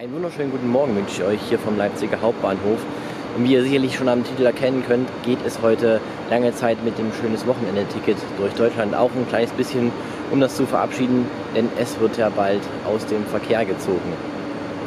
Einen wunderschönen guten Morgen wünsche ich euch hier vom Leipziger Hauptbahnhof. Und wie ihr sicherlich schon am Titel erkennen könnt, geht es heute lange Zeit mit dem schönes Wochenende-Ticket durch Deutschland auch ein kleines bisschen, um das zu verabschieden, denn es wird ja bald aus dem Verkehr gezogen.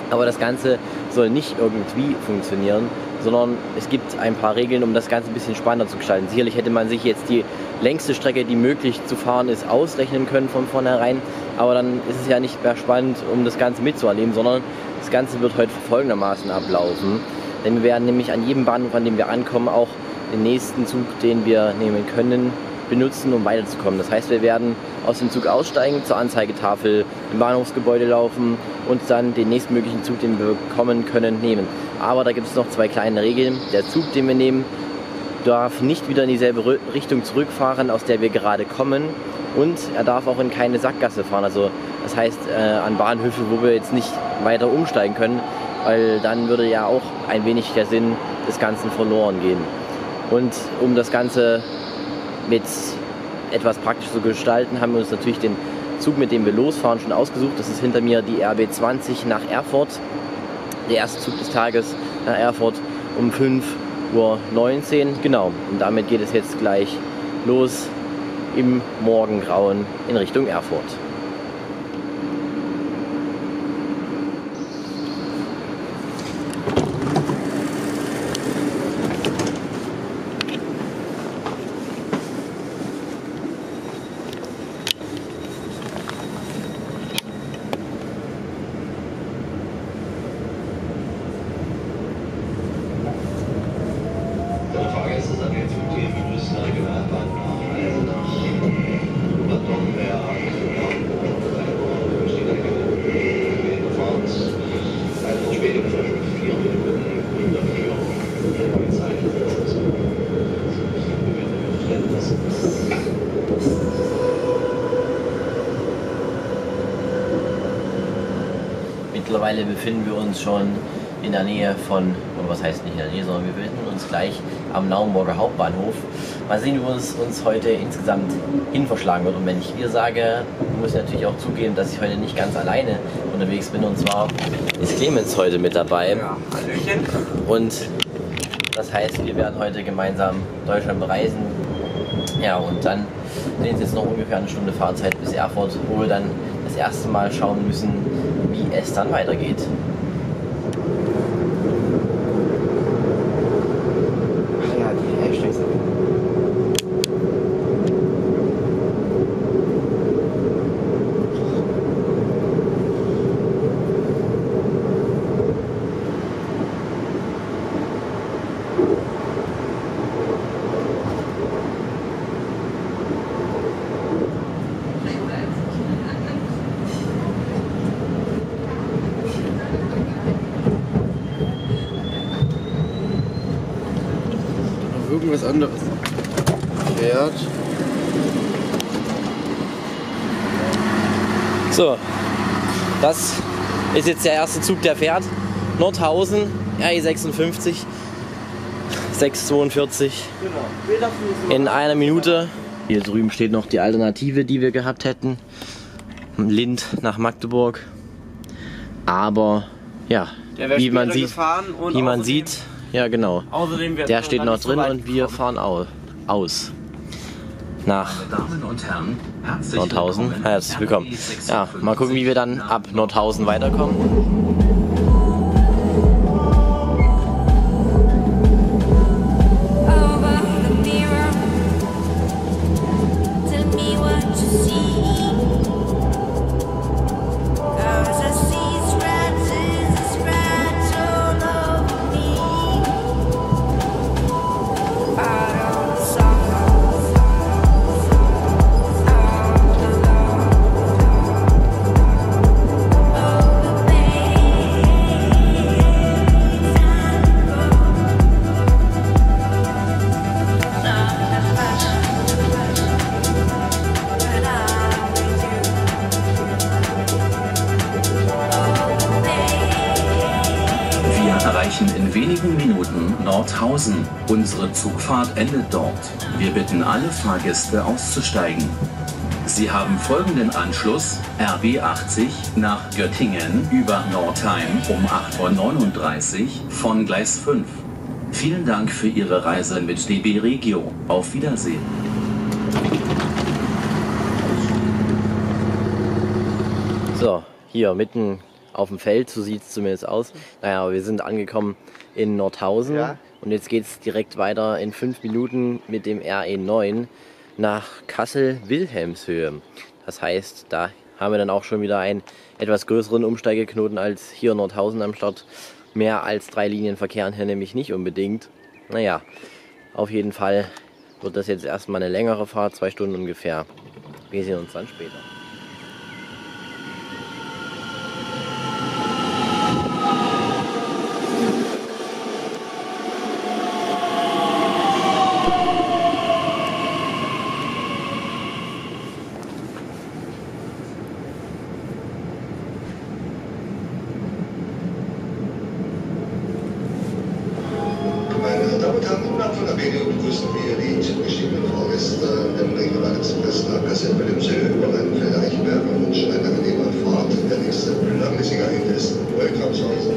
Aber das Ganze soll nicht irgendwie funktionieren, sondern es gibt ein paar Regeln, um das Ganze ein bisschen spannender zu gestalten. Sicherlich hätte man sich jetzt die längste Strecke, die möglich zu fahren ist, ausrechnen können von vornherein, aber dann ist es ja nicht mehr spannend, um das Ganze mitzuerleben, sondern das Ganze wird heute folgendermaßen ablaufen. Denn wir werden nämlich an jedem Bahnhof, an dem wir ankommen, auch den nächsten Zug, den wir nehmen können, benutzen, um weiterzukommen. Das heißt, wir werden aus dem Zug aussteigen, zur Anzeigetafel im Bahnhofsgebäude laufen und dann den nächstmöglichen Zug, den wir bekommen können, nehmen. Aber da gibt es noch zwei kleine Regeln. Der Zug, den wir nehmen, darf nicht wieder in dieselbe Richtung zurückfahren, aus der wir gerade kommen. Und er darf auch in keine Sackgasse fahren. Also das heißt äh, an Bahnhöfe, wo wir jetzt nicht weiter umsteigen können, weil dann würde ja auch ein wenig der Sinn des Ganzen verloren gehen. Und um das Ganze mit etwas praktisch zu gestalten, haben wir uns natürlich den Zug, mit dem wir losfahren, schon ausgesucht. Das ist hinter mir die RB20 nach Erfurt. Der erste Zug des Tages nach Erfurt um 5.19 Uhr. Genau, und damit geht es jetzt gleich los im Morgengrauen in Richtung Erfurt. Mittlerweile befinden wir uns schon in der Nähe von, oder was heißt nicht in der Nähe, sondern wir befinden uns gleich am Naumburger Hauptbahnhof. Mal sehen, wie uns, uns heute insgesamt hin verschlagen wird. Und wenn ich wir sage, muss ich natürlich auch zugeben, dass ich heute nicht ganz alleine unterwegs bin. Und zwar ist Clemens heute mit dabei. Ja, Hallöchen. Und das heißt, wir werden heute gemeinsam Deutschland bereisen. Ja, und dann sind es jetzt noch ungefähr eine Stunde Fahrzeit bis Erfurt, wo wir dann das erste Mal schauen müssen, es dann weitergeht. Irgendwas anderes fährt. So, das ist jetzt der erste Zug, der fährt. Nordhausen, RE56, 642. In einer Minute. Hier drüben steht noch die Alternative, die wir gehabt hätten. Lind nach Magdeburg. Aber ja, wie man sieht, wie man sieht, ja, genau. Der steht noch drin und wir fahren aus. Nach Nordhausen. Herzlich willkommen. Ja, mal gucken, wie wir dann ab Nordhausen weiterkommen. Unsere Zugfahrt endet dort. Wir bitten alle Fahrgäste auszusteigen. Sie haben folgenden Anschluss RB 80 nach Göttingen über Nordheim um 8.39 Uhr von Gleis 5. Vielen Dank für Ihre Reise mit DB Regio. Auf Wiedersehen. So, hier mitten auf dem Feld, so sieht es zumindest aus. Naja, wir sind angekommen in Nordhausen Ja. Und jetzt geht es direkt weiter in fünf Minuten mit dem RE9 nach Kassel-Wilhelmshöhe. Das heißt, da haben wir dann auch schon wieder einen etwas größeren Umsteigeknoten als hier in Nordhausen am Start. Mehr als drei Linien verkehren hier nämlich nicht unbedingt. Naja, auf jeden Fall wird das jetzt erstmal eine längere Fahrt, zwei Stunden ungefähr. Wir sehen uns dann später. Meine Damen und Herren, im Namen von Abelio begrüßen wir die zugeschiedenen Fahrgäste im Regionalexpress nach Kassel-Wilhelmshöhe über Rheinfeld Eichenberg und wünschen eine angenehme Fahrt. Der nächste planmäßige Halt ist Wolkramshausen.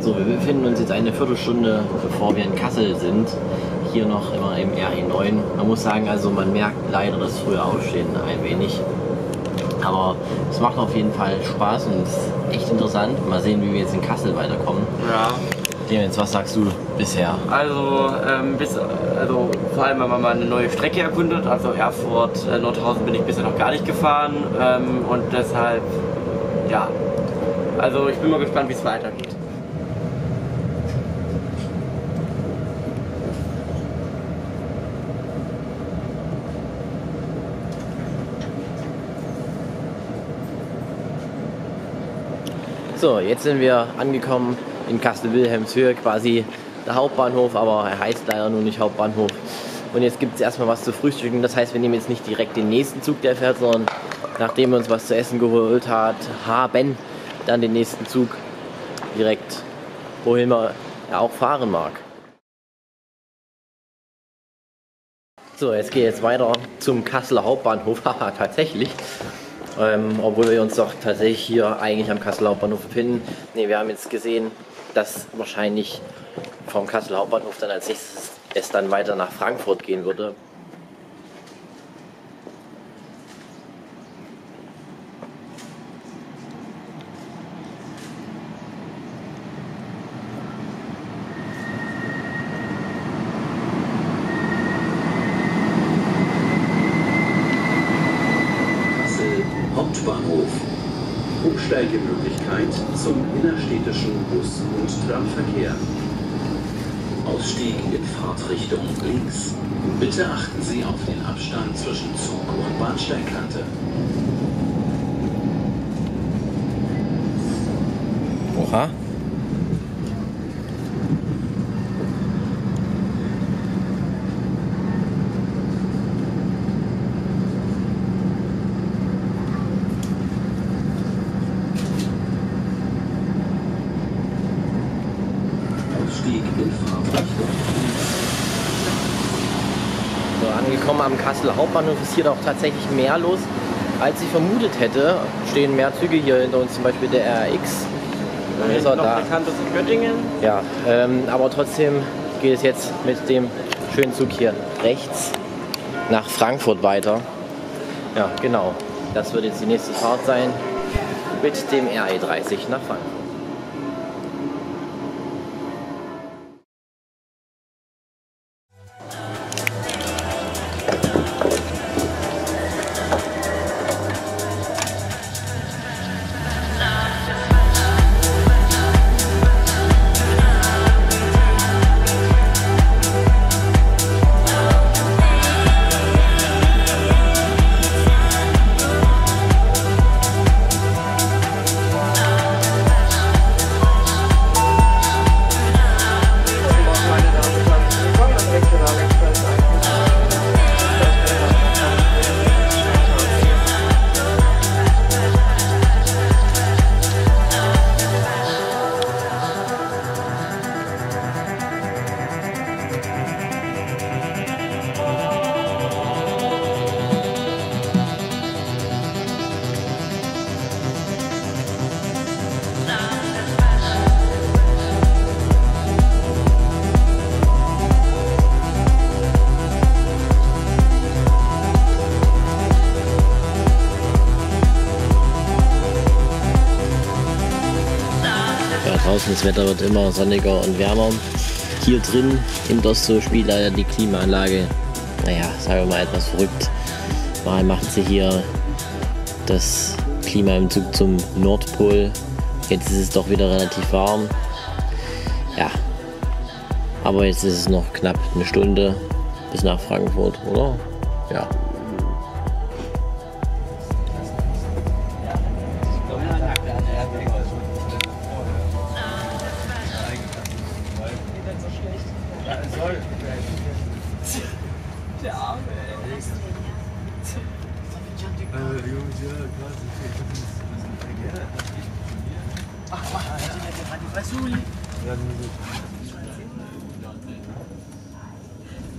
So, wir befinden uns jetzt eine Viertelstunde, bevor wir in Kassel sind. Hier noch immer im RE9. Man muss sagen, also man merkt leider das frühe Aufstehen ein wenig. Aber es macht auf jeden Fall Spaß und ist echt interessant. Mal sehen, wie wir jetzt in Kassel weiterkommen. Ja, Clemens, was sagst du bisher? also, ähm, bis, also vor allem, wenn man mal eine neue Strecke erkundet, also Erfurt, äh, Nordhausen bin ich bisher noch gar nicht gefahren ähm, und deshalb, ja, also ich bin mal gespannt, wie es weitergeht. So, jetzt sind wir angekommen in Kassel-Wilhelmshöhe, quasi der Hauptbahnhof, aber er heißt leider nur nicht Hauptbahnhof. Und jetzt gibt es erstmal was zu frühstücken. Das heißt, wir nehmen jetzt nicht direkt den nächsten Zug, der fährt, sondern nachdem wir uns was zu essen geholt hat, haben, dann den nächsten Zug direkt, wohin man auch fahren mag. So, jetzt geht es weiter zum Kasseler Hauptbahnhof. Haha, tatsächlich. Ähm, obwohl wir uns doch tatsächlich hier eigentlich am Kasseler Hauptbahnhof befinden. Ne, wir haben jetzt gesehen, dass wahrscheinlich vom Kasseler Hauptbahnhof dann als nächstes es dann weiter nach Frankfurt gehen würde. Kassel Hauptbahnhof. Umsteigemöglichkeit zum innerstädtischen Bus- und Tramverkehr. Ausstieg in Fahrtrichtung links. Bitte achten Sie auf den Abstand zwischen Zug und Bahnsteigkante. Oha. Ausstieg in Fahrtrichtung So, angekommen am Kasseler Hauptbahnhof ist hier doch tatsächlich mehr los, als ich vermutet hätte. Stehen mehr Züge hier hinter uns, zum Beispiel der RX. Dann ist er noch da. bekannt in Göttingen. Ja, ähm, aber trotzdem geht es jetzt mit dem schönen Zug hier rechts nach Frankfurt weiter. Ja, genau. Das wird jetzt die nächste Fahrt sein mit dem RE30 nach Frankfurt. Draußen, das Wetter wird immer sonniger und wärmer. Hier drin im Dosto spielt leider die Klimaanlage, naja, sagen wir mal etwas verrückt. Mal macht sie hier das Klima im Zug zum Nordpol. Jetzt ist es doch wieder relativ warm. Ja, aber jetzt ist es noch knapp eine Stunde bis nach Frankfurt, oder? Ja.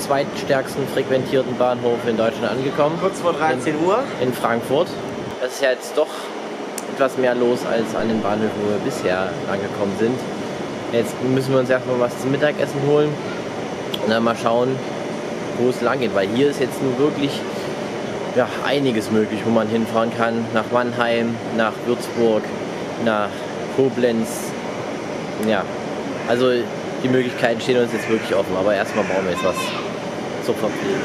zweitstärksten frequentierten Bahnhof in Deutschland angekommen. Kurz vor 13 Uhr. in Frankfurt. Es ist ja jetzt doch etwas mehr los als an den Bahnhöfen, wo wir bisher angekommen sind. Jetzt müssen wir uns erstmal was zum Mittagessen holen und dann mal schauen, wo es lang geht. Weil hier ist jetzt nun wirklich ja, einiges möglich, wo man hinfahren kann. Nach Mannheim, nach Würzburg, nach Koblenz. Ja, also die Möglichkeiten stehen uns jetzt wirklich offen. Aber erstmal brauchen wir jetzt was zur Verpflegung.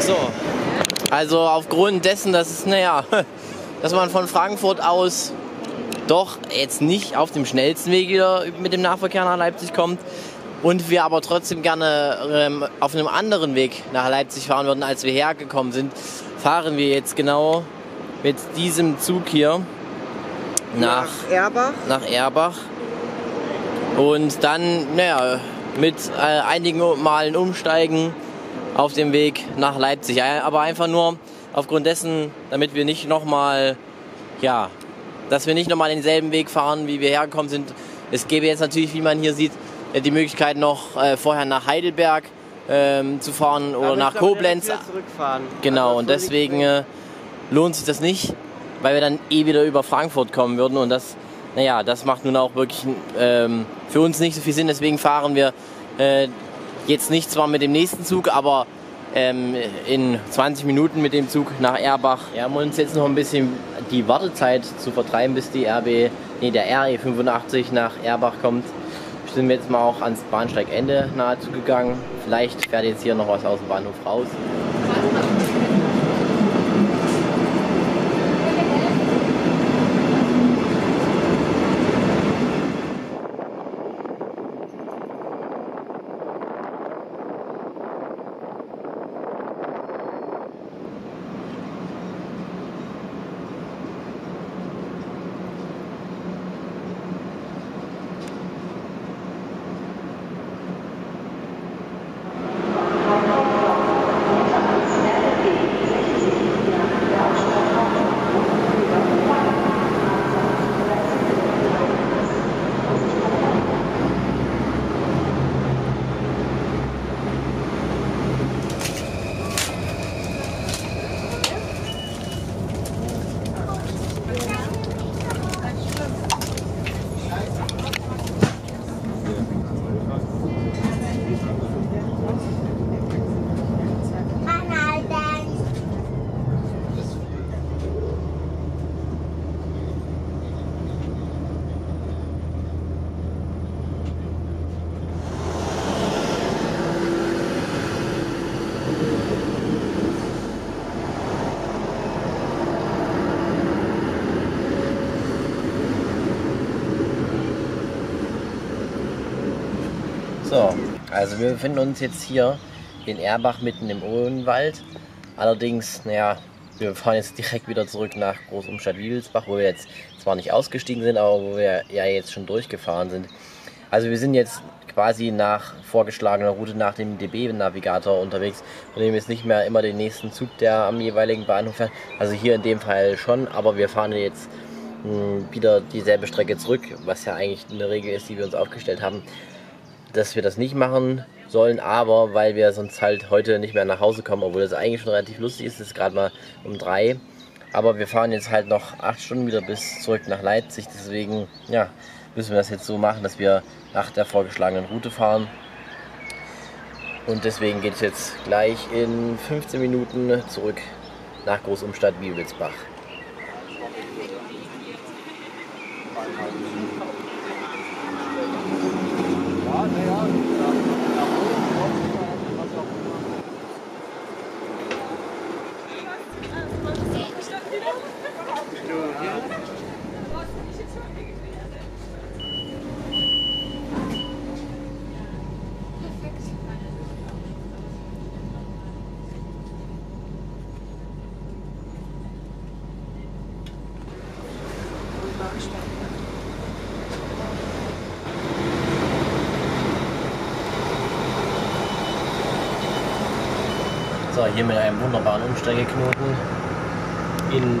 So, also aufgrund dessen, dass es, naja, dass man von Frankfurt aus doch jetzt nicht auf dem schnellsten Weg wieder mit dem Nahverkehr nach Leipzig kommt und wir aber trotzdem gerne ähm, auf einem anderen Weg nach Leipzig fahren würden, als wir hergekommen sind, fahren wir jetzt genau mit diesem Zug hier nach, Erbach. nach Erbach und dann, naja, mit äh, einigen Malen umsteigen auf dem Weg nach Leipzig. Ja, Aber einfach nur aufgrund dessen, damit wir nicht nochmal, ja, dass wir nicht nochmal denselben Weg fahren, wie wir hergekommen sind. Es gäbe jetzt natürlich, wie man hier sieht, äh, die Möglichkeit noch äh, vorher nach Heidelberg ähm, zu fahren oder nach Koblenz. zurückfahren. Genau, Also und deswegen äh, lohnt sich das nicht, weil wir dann eh wieder über Frankfurt kommen würden und das, naja, das macht nun auch wirklich ähm, für uns nicht so viel Sinn. Deswegen fahren wir äh, jetzt nicht zwar mit dem nächsten Zug, aber ähm, in 20 Minuten mit dem Zug nach Erbach. Ja, um uns jetzt noch ein bisschen die Wartezeit zu vertreiben, bis die RB, nee, der RE 85 nach Erbach kommt, sind wir jetzt mal auch ans Bahnsteigende nahezu gegangen. Vielleicht fährt jetzt hier noch was aus dem Bahnhof raus. So, also wir befinden uns jetzt hier in Erbach mitten im Ohenwald. Allerdings, naja, wir fahren jetzt direkt wieder zurück nach Großumstadt-Wiebelsbach, wo wir jetzt zwar nicht ausgestiegen sind, aber wo wir ja jetzt schon durchgefahren sind. Also wir sind jetzt quasi nach vorgeschlagener Route nach dem DB-Navigator unterwegs und nehmen jetzt nicht mehr immer den nächsten Zug, der am jeweiligen Bahnhof fährt. Also hier in dem Fall schon, aber wir fahren jetzt mh, wieder dieselbe Strecke zurück, was ja eigentlich eine Regel ist, die wir uns aufgestellt haben, dass wir das nicht machen sollen, aber weil wir sonst halt heute nicht mehr nach Hause kommen, obwohl das eigentlich schon relativ lustig ist, es ist gerade mal um drei. Aber wir fahren jetzt halt noch acht Stunden wieder bis zurück nach Leipzig, deswegen ja, müssen wir das jetzt so machen, dass wir nach der vorgeschlagenen Route fahren. Und deswegen geht es jetzt gleich in 15 Minuten zurück nach Großumstadt Wiebelsbach. So, hier mit einem wunderbaren Umsteigeknoten in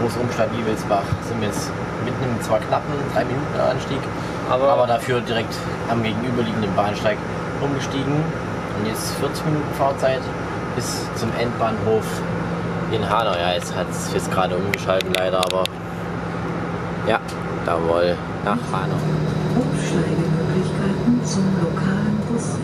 Großumstadt Wiebelsbach sind wir jetzt mitten im zwar knappen 3 Minuten Anstieg, aber, aber dafür direkt am gegenüberliegenden Bahnsteig umgestiegen. Und jetzt 40 Minuten Fahrzeit bis zum Endbahnhof in Hanau. Ja, jetzt hat es jetzt gerade umgeschalten leider, aber ja, jawohl, nach Hanau. Umsteigemöglichkeiten zum lokalen Bus.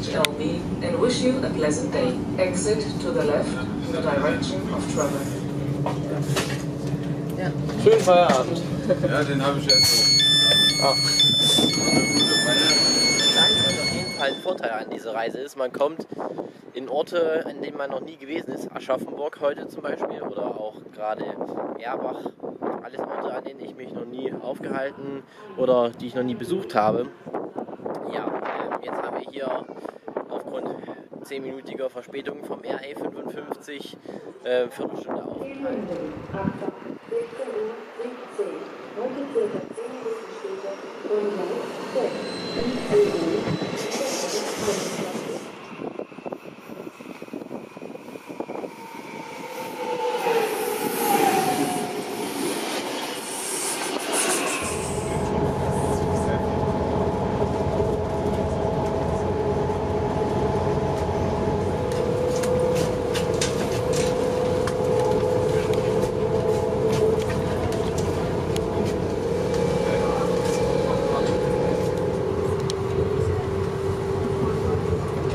HLB and wish you a pleasant day. Exit to the left in the direction of travel. Schönen Feierabend. Ja, den habe ich jetzt. Was auf jeden Fall ein Vorteil an dieser Reise ist, man kommt in Orte, in denen man noch nie gewesen ist, Aschaffenburg heute zum Beispiel oder auch gerade Erbach, alles Orte, an denen ich mich noch nie aufgehalten oder die ich noch nie besucht habe. Ja, jetzt haben wir hier aufgrund 10-minütiger Verspätung vom RE 55 äh, Viertelstunde Aufenthalt.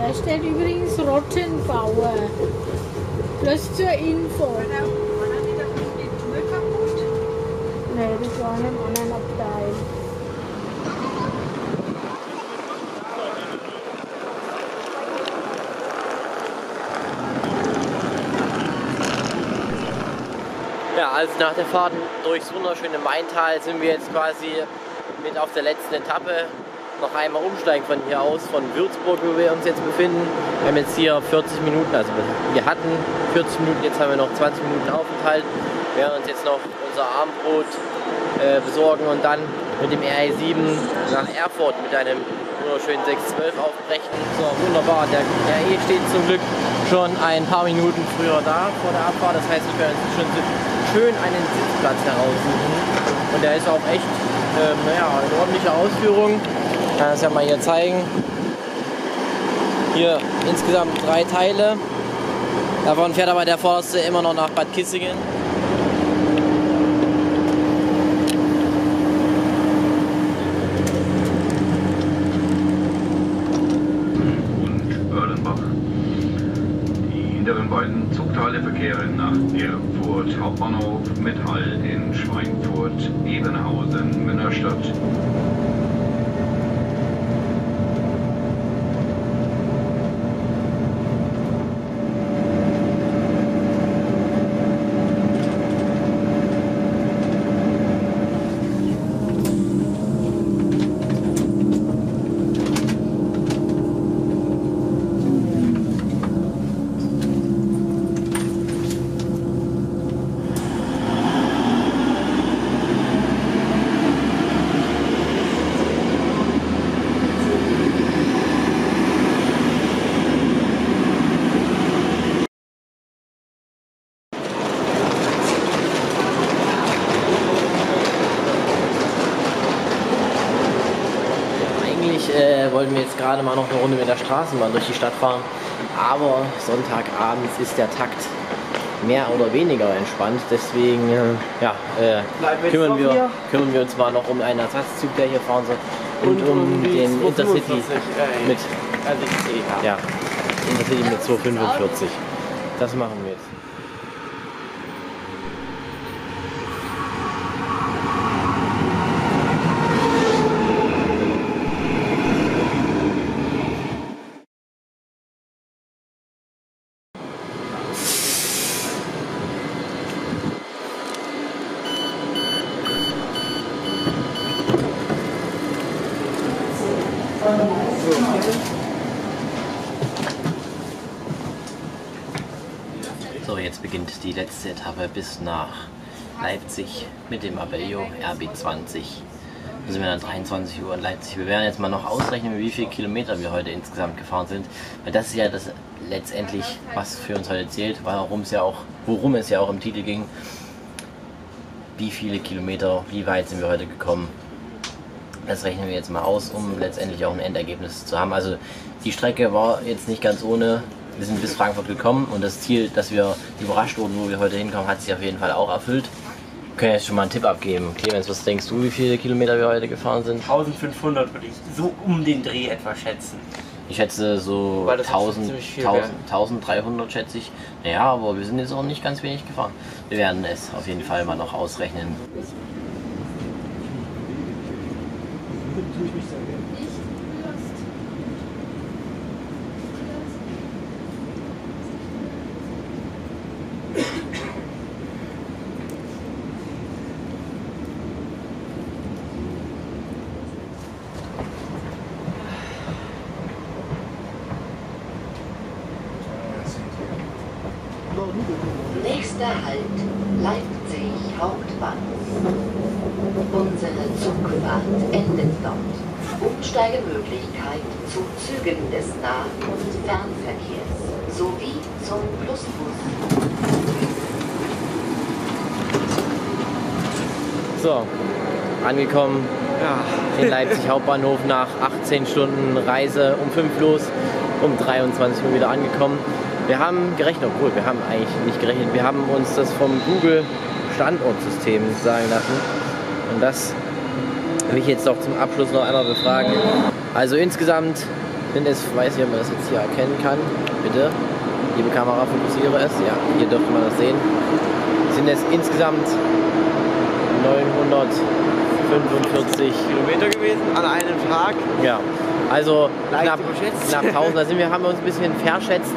Da steht übrigens Rotten Power. Plus zur Info. Nee, das war in einem anderen Abteil. Ja, also nach der Fahrt durchs wunderschöne Maintal sind wir jetzt quasi mit auf der letzten Etappe noch einmal umsteigen von hier aus, von Würzburg, wo wir uns jetzt befinden. Wir haben jetzt hier 40 Minuten, also wir hatten 40 Minuten, jetzt haben wir noch 20 Minuten Aufenthalt. Wir werden uns jetzt noch unser Abendbrot äh, besorgen und dann mit dem RE7 nach Erfurt mit einem wunderschönen 612 aufbrechen. So, wunderbar. Der RE steht zum Glück schon ein paar Minuten früher da vor der Abfahrt. Das heißt, wir können uns schon schön einen Sitzplatz heraussuchen. Und der ist auch echt, ähm, naja, eine ordentliche Ausführung. Ich kann das ja mal hier zeigen. Hier insgesamt drei Teile. Davon fährt aber der vorderste immer noch nach Bad Kissingen. Verkehren nach Erfurt Hauptbahnhof mit Halt in Schweinfurt, Ebenhausen, Münnerstadt. Eigentlich äh, wollten wir jetzt gerade mal noch eine Runde mit der Straßenbahn durch die Stadt fahren, aber Sonntagabends ist der Takt mehr oder weniger entspannt. Deswegen äh, ja, äh, kümmern, wir, kümmern wir uns mal noch um einen Ersatzzug, der hier fahren soll und, um die den 245, Intercity äh, mit Also ja, Intercity mit 245. Das machen wir jetzt. So, jetzt beginnt die letzte Etappe bis nach Leipzig mit dem Abellio RB20. Da sind wir dann 23 Uhr in Leipzig. Wir werden jetzt mal noch ausrechnen, wie viele Kilometer wir heute insgesamt gefahren sind. Weil das ist ja das letztendlich, was für uns heute zählt, warum es ja auch, worum es ja auch im Titel ging. Wie viele Kilometer, wie weit sind wir heute gekommen? Das rechnen wir jetzt mal aus, um letztendlich auch ein Endergebnis zu haben. Also die Strecke war jetzt nicht ganz ohne. Wir sind bis Frankfurt gekommen und das Ziel, dass wir überrascht wurden, wo wir heute hinkommen, hat sich auf jeden Fall auch erfüllt. Wir können jetzt schon mal einen Tipp abgeben. Clemens, was denkst du, wie viele Kilometer wir heute gefahren sind? 1500 würde ich so um den Dreh etwa schätzen. Ich schätze so Weil das jetzt 1000, ziemlich viel 1000, wäre. 1300 schätze ich. Naja, aber wir sind jetzt auch nicht ganz wenig gefahren. Wir werden es auf jeden Fall mal noch ausrechnen. Nächster Halt Leipzig Hauptbahnhof. Unsere Zugfahrt endet dort. Umsteigemöglichkeit zu Zügen des Nah- und Fernverkehrs sowie zum Plusbus. So, angekommen Ja. in Leipzig Hauptbahnhof nach 18 Stunden Reise um 5 los, um 23 Uhr wieder angekommen. Wir haben gerechnet, obwohl wir haben eigentlich nicht gerechnet, wir haben uns das vom Google Standortsystem sagen lassen. Und das will ich jetzt doch zum Abschluss noch einmal befragen. Also insgesamt sind es, weiß nicht, ob man das jetzt hier erkennen kann, bitte, liebe Kamera, fokussiere es, ja, hier dürfte man das sehen, sind es insgesamt 945 Kilometer gewesen an einem Tag. ja, also Leicht knapp, knapp 1000. Da sind wir, haben wir uns ein bisschen verschätzt.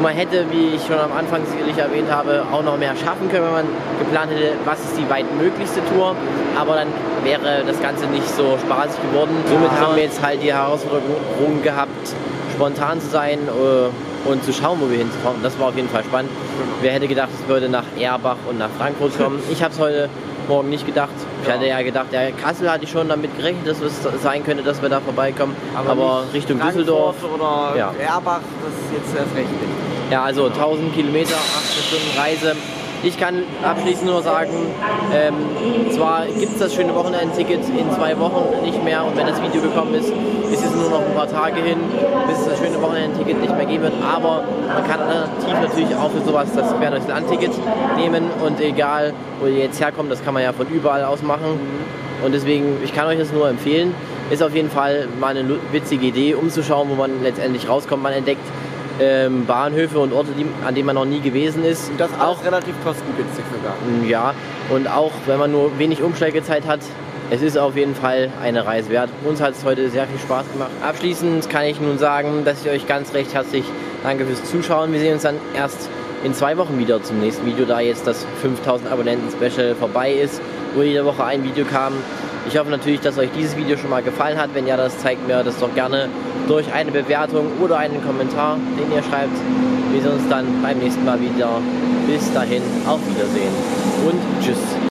Man hätte, wie ich schon am Anfang sicherlich erwähnt habe, auch noch mehr schaffen können, wenn man geplant hätte, was ist die weitmöglichste Tour. Aber dann wäre das Ganze nicht so spaßig geworden. Somit haben wir jetzt halt die Herausforderung gehabt, spontan zu sein äh, und zu schauen, wo wir hinfahren. Das war auf jeden Fall spannend. Wer hätte gedacht, es würde nach Erbach und nach Frankfurt kommen. Ich habe es heute Morgen nicht gedacht. Ich Ja. hatte ja gedacht, ja, Kassel hatte ich schon damit gerechnet, dass es sein könnte, dass wir da vorbeikommen. Aber, nicht Richtung Frankfurt Düsseldorf. oder Ja. Erbach, das ist jetzt erst recht nicht. Ja, also 1000 Kilometer, 18 Stunden Reise. Ich kann abschließend nur sagen, ähm, zwar gibt es das schöne Wochenendticket in zwei Wochen nicht mehr und wenn das Video gekommen ist, ist es nur noch ein paar Tage hin, bis es das schöne Wochenendticket nicht mehr geben wird. Aber man kann alternativ natürlich auch für sowas das Quer durchs Land-Ticket nehmen und egal, wo ihr jetzt herkommt, das kann man ja von überall aus machen. Und deswegen, ich kann euch das nur empfehlen. Ist auf jeden Fall mal eine witzige Idee, umzuschauen, wo man letztendlich rauskommt. Man entdeckt ähm, Bahnhöfe und Orte, die, an denen man noch nie gewesen ist. Und das auch relativ kostengünstig sogar. Ja, und auch wenn man nur wenig Umsteigezeit hat, es ist auf jeden Fall eine Reise wert. Uns hat es heute sehr viel Spaß gemacht. Abschließend kann ich nun sagen, dass ich euch ganz recht herzlich danke fürs Zuschauen. Wir sehen uns dann erst in zwei Wochen wieder zum nächsten Video, da jetzt das 5000 Abonnenten Special vorbei ist, wo jede Woche ein Video kam. Ich hoffe natürlich, dass euch dieses Video schon mal gefallen hat. Wenn ja, das zeigt mir das doch gerne durch eine Bewertung oder einen Kommentar, den ihr schreibt. Wir sehen uns dann beim nächsten Mal wieder. Bis dahin, auf Wiedersehen und tschüss.